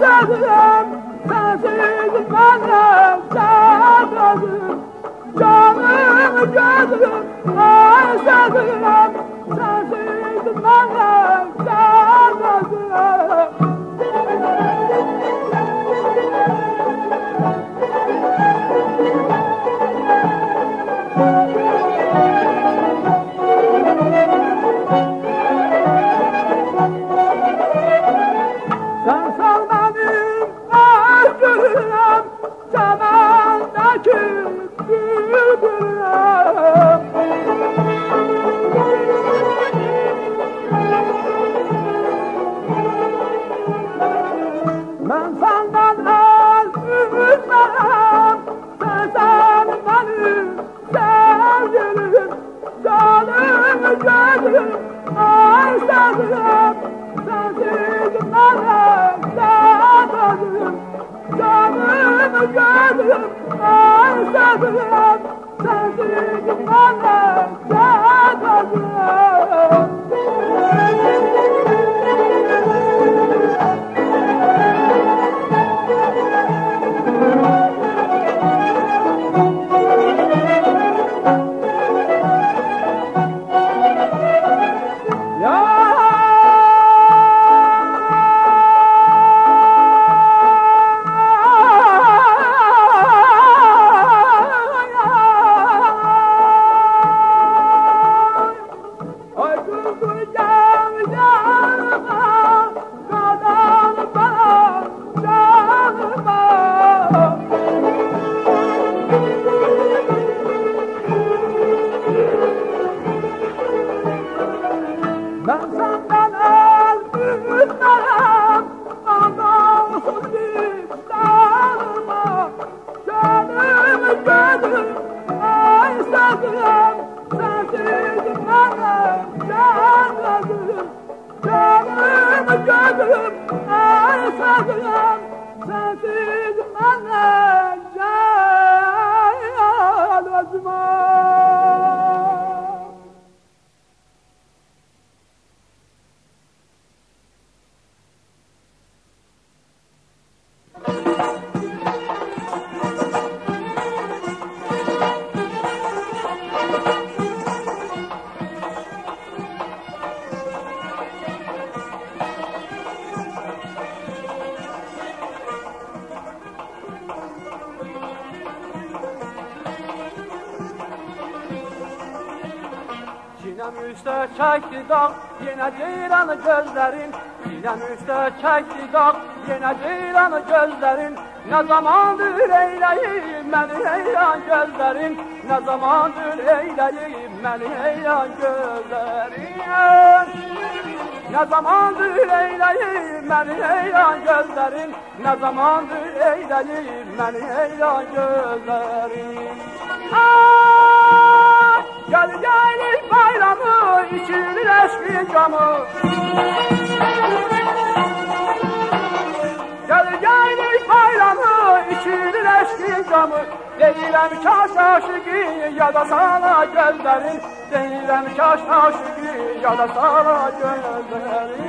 सजर ससर सजर ससां छा Sajar çekti dağ, yine ceylanı gözlerin. Sinem üstte çekti dağ, yine ceylanı gözlerin. Ne zamandır eyleyim beni heyran gözlerin. Ne zamandır eyleyim beni heyran gözlerin. Ne zamandır eyleyim beni heyran gözlerin. Ne zamandır eyleyim beni heyran gözlerin. Ay! Gel gel bayramı içilir eşkin camı Gel gel bayramı içilir eşkin camı Değilem kaş aşıkı ya da sana gözlerin Değilem kaş aşıkı ya da sana gözlerin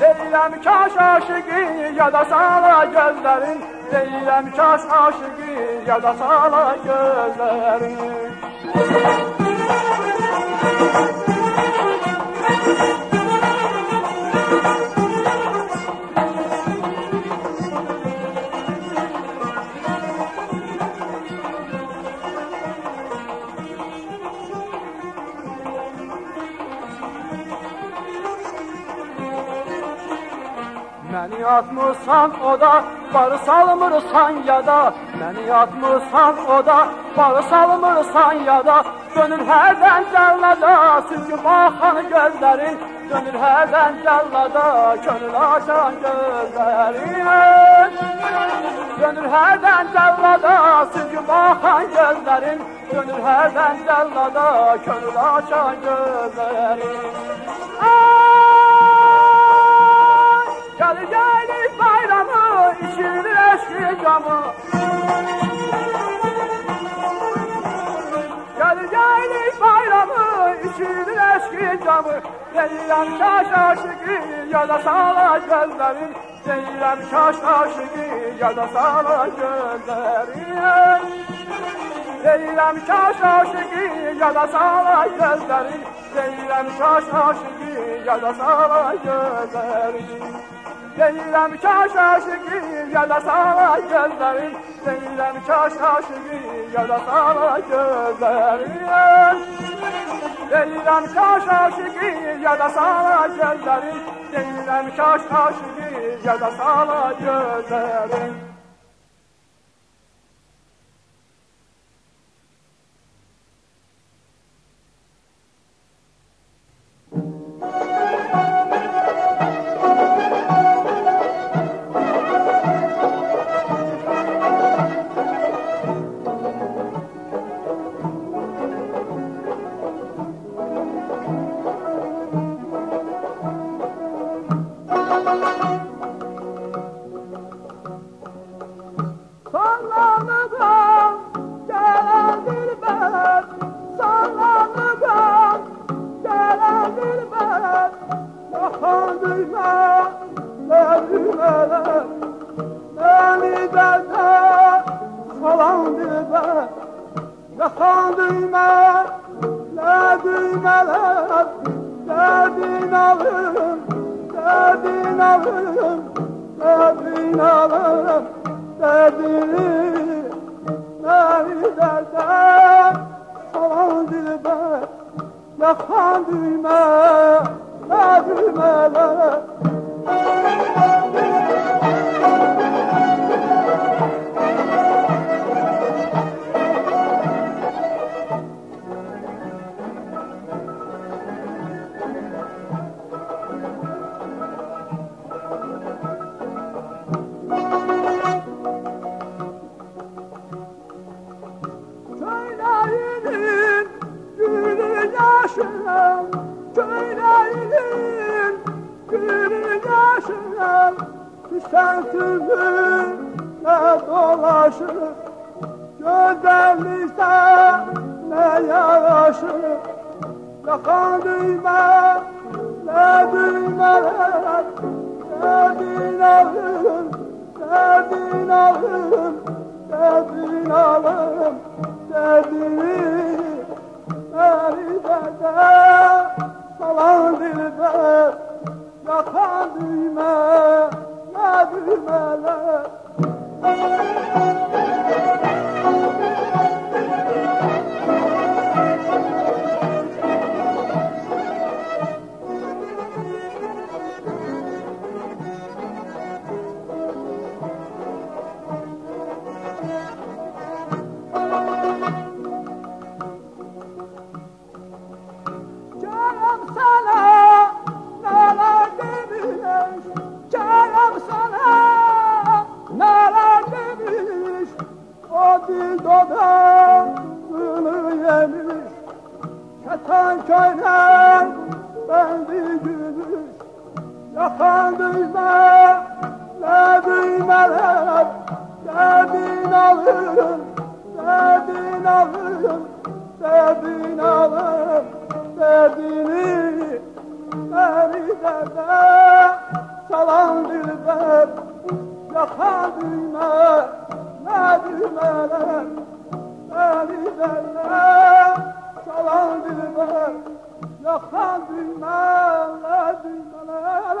Değilem kaş aşıkı ya da sana gözlerin Değilem kaş aşıkı ya da sana gözlerin Məni atmırsan oda, barı salmırsan yada. Məni atmırsan oda, barı salmırsan yada. Dönür hərdən cəllada, süzgü baxan gözlərin. Dönür hərdən cəllada, könül açan gözlərin. Dönür hərdən cəllada, süzgü baxan gözlərin. Dönür hərdən cəllada, könül açan gözlərin. Ay! Gel gel içilir eşki camı. Gel gel bayramı, içilir eşki camı. Değilim şaş aşıkı ya da sağla gözlerin. Deyirəm kaş aşıqı yada sala gözlərin Deyirəm kaş aşıqı yada sala gözlərin Deyirəm kaş aşıqı yada sala gözlərin Deyirəm kaş aşıqı yada sala gözlərin Deyirəm kaş aşıqı yada sala gözlərin Deyirəm kaş aşıqı yada sala gözlərin Deyirəm kaş aşıqı yada sala gözlərin Yakan düğme ne düğmeler Derdin alırım, derdin alırım Derdin alırım, derdini Nerede salan dilber Yakan düğme, ne düğmeler yaşına Sen tümüne dolaşır? Güzellikse ne yaraşır? Yakan düğme ne düğmeler Derdin alırım, derdin alırım Derdin alırım, derdini Nerede? Salan dilber Yakan düğme, ne düğmeler dodağını yemiş. Keten köyler bendi gülmüş. Yakan düğme ne düğmeler Derdin alırım, derdin alırım Derdin alırım, derdini Nerede salan dilber Yakan düğme ne düğmeler Nerede salan dilber Yakan düğme ne düğmeler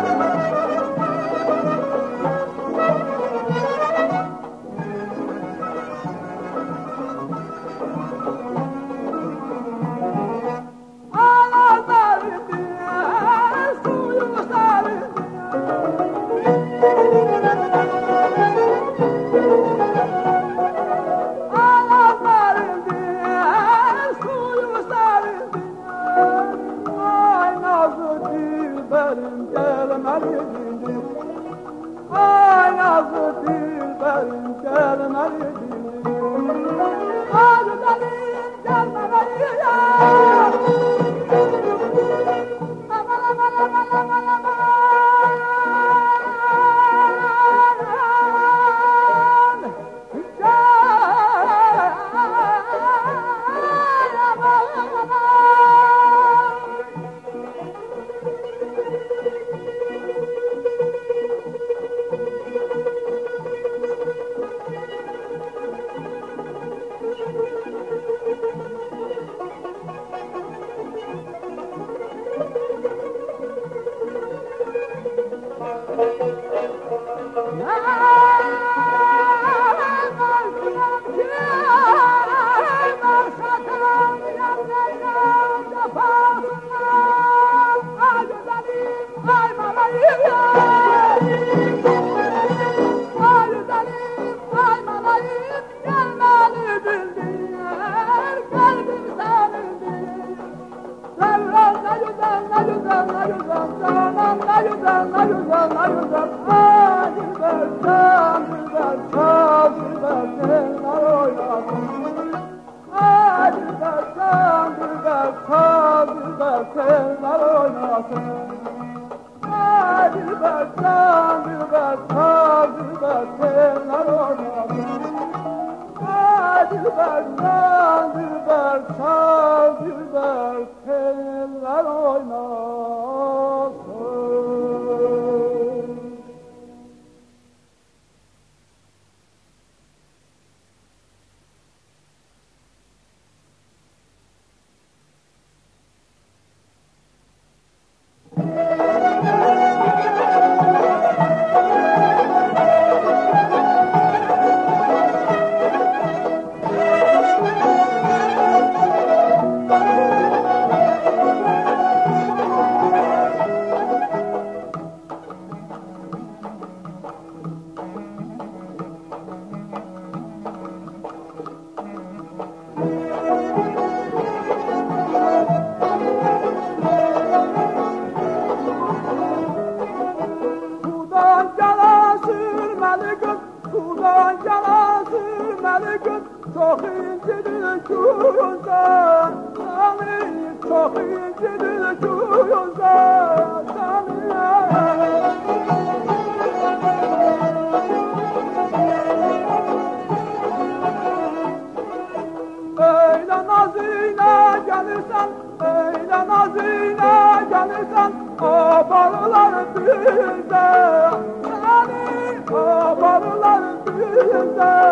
gelmeliydin bize,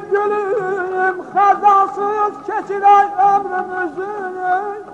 gülüm kazasız keçiray ömrümüzün.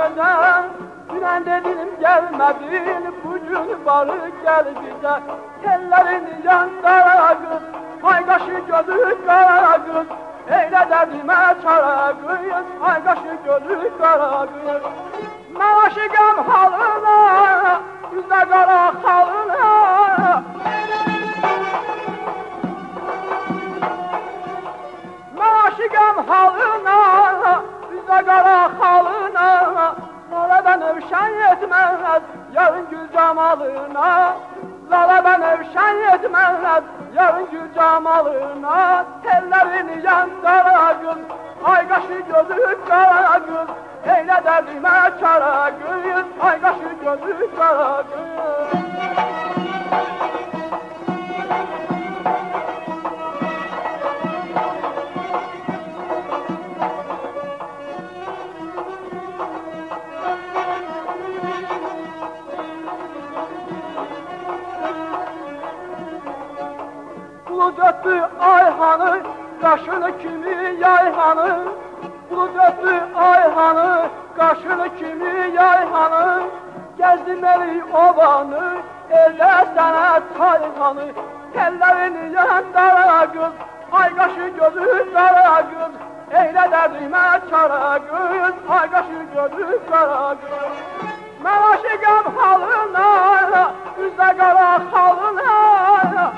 göze Dünen dedim gelmedin bugün barı gel bize Tellerini yandara kız Ay kaşı gözü kara kız Eyle derdime çara kız Ay kaşı gözü kara kız Maaşı gam halı kimi yayhanı Gezdirmeli obanı Eller sana tayhanı Tellerini yan dara kız Ay kaşı gözü kara kız Eyle derdime çara kız Ay kaşı gözü kara kız Ben aşıkım halına Yüzde kara halına.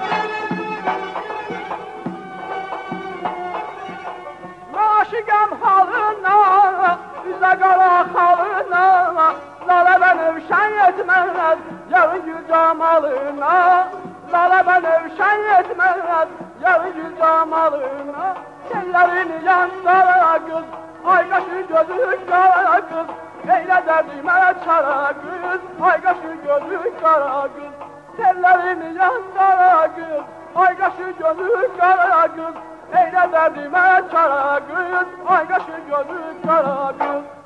Ben aşıkım halına Üzə qala xalına Lalə bənöv şən etməz Yarı gül camalına Lalə bənöv şən etməz Yarı gül camalına Sellerini yandara kız Ay kaşı gözü kara kız. Eyle derdime çara kız Ay kaşı gözü kara kız. Sellerini yandara kız Ay kaşı gözü kara kız. Eyle derdime çara kız Ay kaşı gözü kara kız